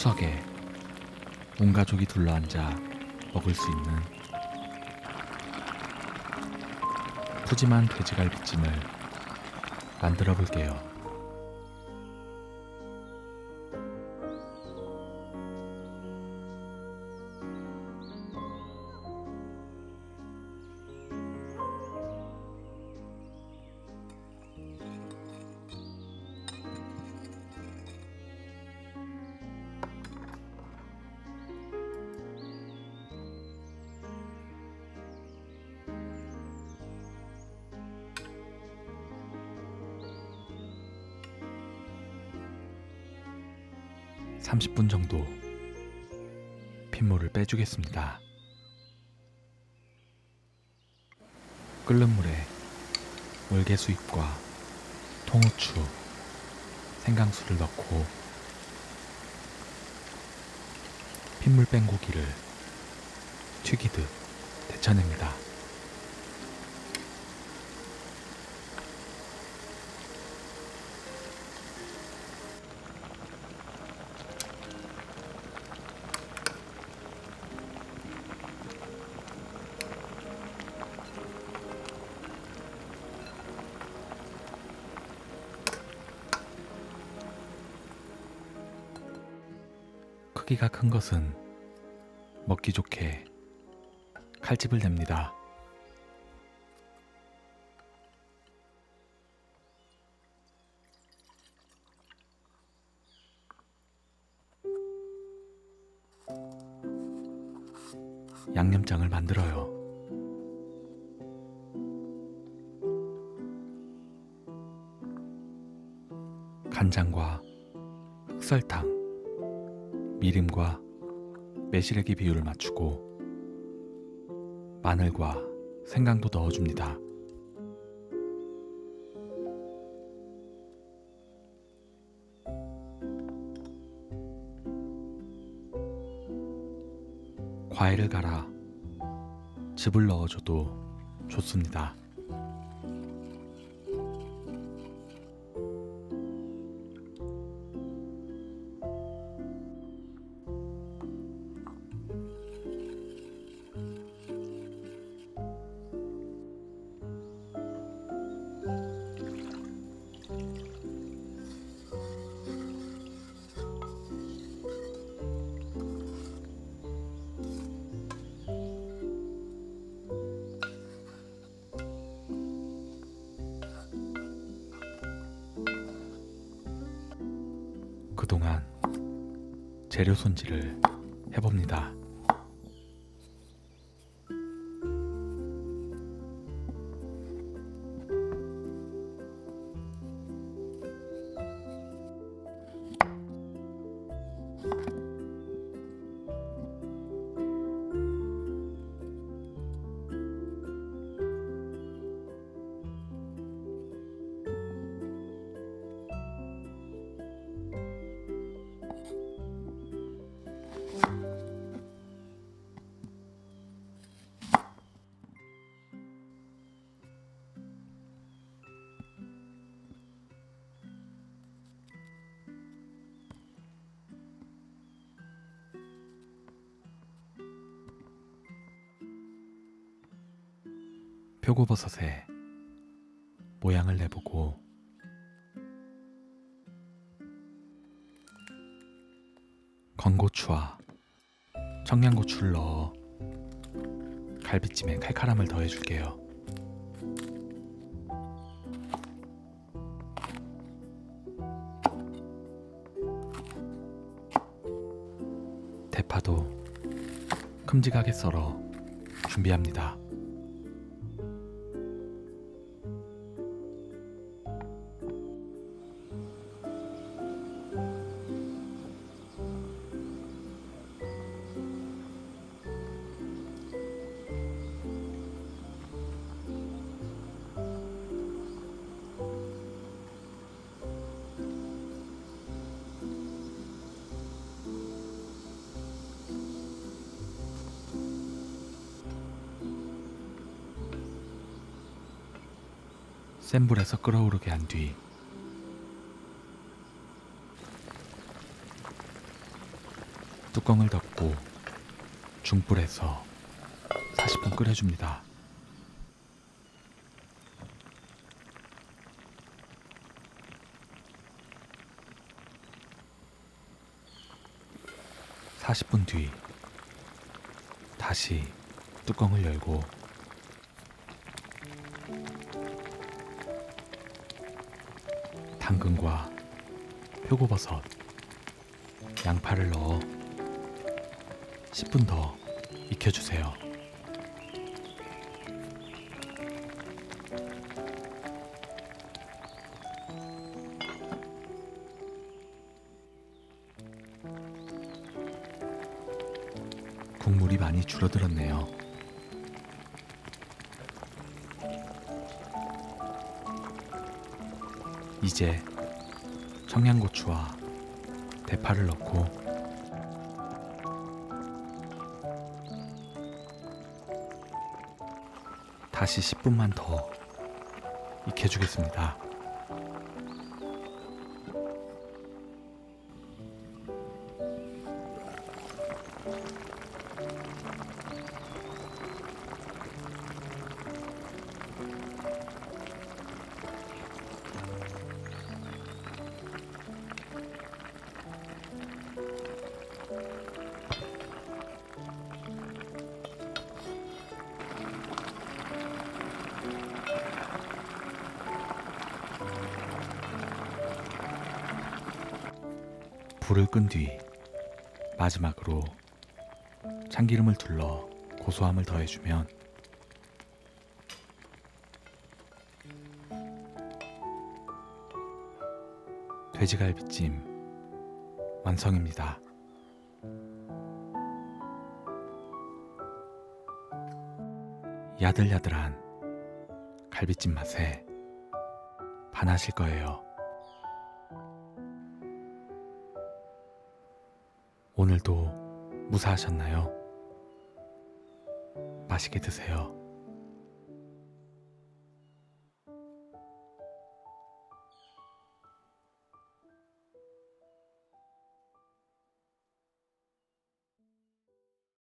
추석에 온 가족이 둘러앉아 먹을 수 있는 푸짐한 돼지갈비찜을 만들어 볼게요. 삼십 분 정도 핏물을 빼주겠습니다. 끓는 물에 월계수잎과 통후추, 생강수를 넣고 핏물 뺀 고기를 튀기듯 데쳐냅니다. 크기가 큰 것은 먹기 좋게 칼집을 냅니다. 양념장을 만들어요. 간장과 흑설탕, 미림과 매실액의 비율을 맞추고 마늘과 생강도 넣어줍니다. 과일을 갈아 즙을 넣어줘도 좋습니다. 그동안 재료 손질을 해봅니다. 표고버섯에 모양을 내보고 건고추와 청양고추를 넣어 갈비찜에 칼칼함을 더해줄게요. 대파도 큼직하게 썰어 준비합니다. 센 불에서 끓어오르게 한 뒤 뚜껑을 덮고 중불에서 40분 끓여줍니다. (40분) 뒤 다시 뚜껑을 열고 당근과 표고버섯, 양파를 넣어 10분 더 익혀주세요. 국물이 많이 줄어들었네요. 이제 청양고추와 대파를 넣고 다시 10분만 더 익혀주겠습니다. 불을 끈 뒤 마지막으로 참기름을 둘러 고소함을 더해주면 돼지갈비찜 완성입니다. 야들야들한 갈비찜 맛에 반하실 거예요. 오늘도 무사하셨나요? 맛있게 드세요.